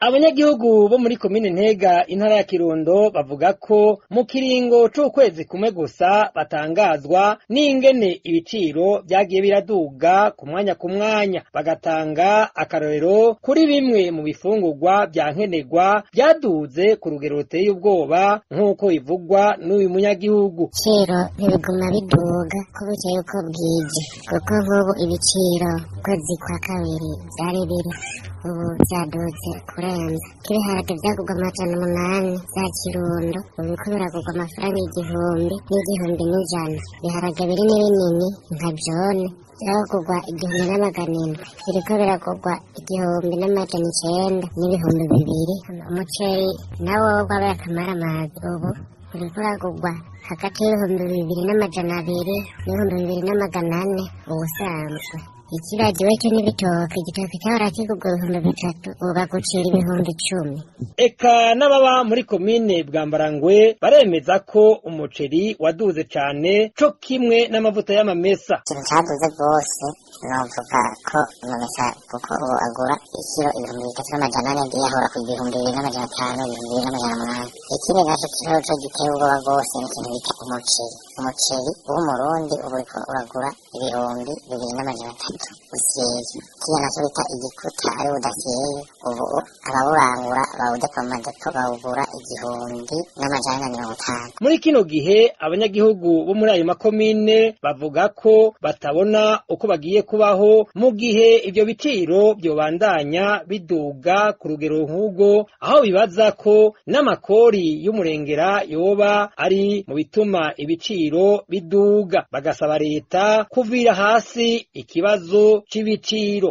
abanyagihugu bo muri komine ntega intara ya kirundo bavuga ko mu kiringo c'ukwezi kumwe gusa batangazwa n'ingene ibiciro vyagiye biraduga ku mwanya ku mwanya. Bagatanga akarorero kuri bimwe mu bifungurwa vya nkenerwa vyaduze ku rugero ruteye ubwoba nk'uko bivugwa n'uyu munyagihugu. Ibiciro ntibiguma biduga ko bukeye uko bwije kuko nk'ubu ibiciro kwezi kwa kabiri vyari biri ubu vyadutse kurenza k'ibiharage vyagurwa amajana umunani vya kirundo. Ubu biriko biragurwa amafaranga igihumbi n'igihumbi n'ijana. Ibiharage biri ni binini nka jone vyagurwa igihumbi n'amagana indwi. Biriko biragurwa igihumbi n'amajana icenda n'ibihumbi bibiri. Umuceri nawo wabaye akamaramazi ubu uriko uragurwa hagati y'ibihumbi bibiri n'amajana abiri n'ibihumbi bibiri n'amagana ane. Ubusanzwe. Ikiragiwe cyo n'ibitoke igitoke cyahora kigurwa ibihumbi bitatu ubu bagucira ibihumbi icumi eka n'ababa muri komine bwambarangwe baremeza ko umuceri waduze cane co kimwe n'amavuta y'amamesa. Ikintu cyaduze rwose novuga ko amamesa kuko ubu agura ikiro ibihumbi bitatu n'amajana ane agiye ahora ku ibihumbi bibiri n'amajana atanu ibihumbi bibiri n'amajana umunani. Ikindi naco kiriho co giteye ubwoba rwose ni ikintu bita umuceri. Umuceri w'umurundi ubu uriko uragura ibihumbi bibiri n'amajana atatu. Usyeye kiriya naco bita igikuta ari udasyeye ubu abawurangura bawudeka mu madepo bawugura igihumbi n'amajana na mirongo itanu. Muri kino gihe abanyagihugu bo muri ayo makomine bavuga ko batabona uko bagiye kubaho mu gihe ivyo biciro vyobandanya biduga ku rugero nk'ubwo aho bibaza ko n'amakori y'umurengera yoba ari mu bituma ibiciro biduga. Bagasaba leta vira hasi ikibazo c'ibiciro